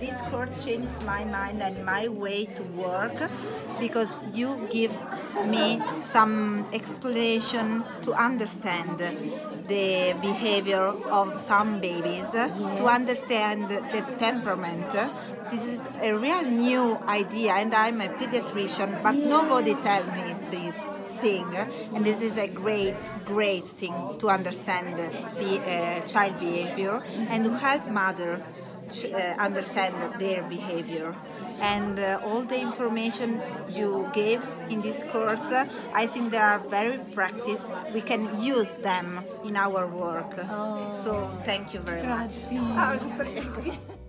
this course changed my mind and my way to work because you give me some explanation to understand the behavior of some babies, to understand the temperament. This is a real new idea, and I'm a pediatrician, but nobody tell me this thing, and this is a great, great thing to understand be, uh, child behavior and to help mother ch- uh, understand their behavior. And uh, all the information you gave in this course, uh, I think they are very practice. We can use them in our work. So thank you very much. Grazie. Ah, prego.